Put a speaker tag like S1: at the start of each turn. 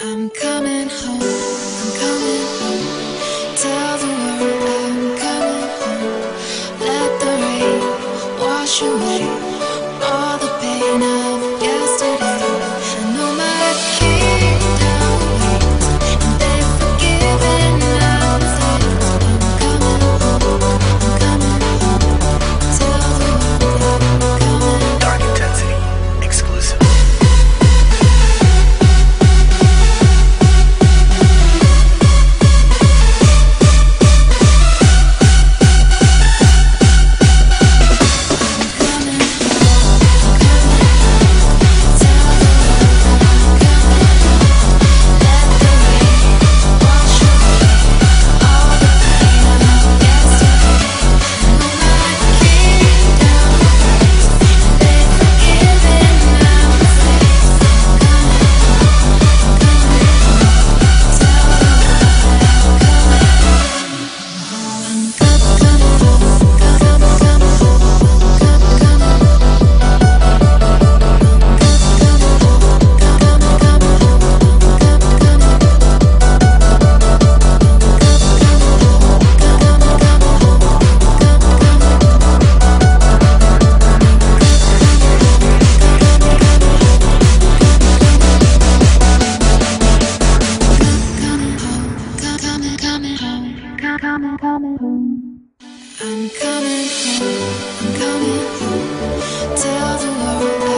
S1: I'm coming home, I'm coming home. Tell I'm coming home, I'm coming home. Tell the world.